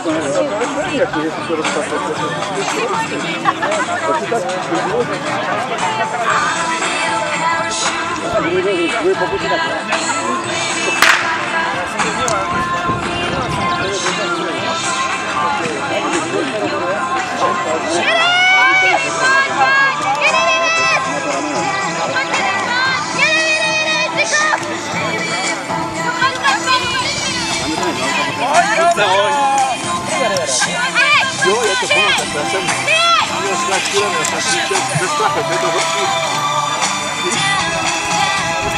Jo, je to pomoc, já все это было так, на самом деле, у нас на первое, это уже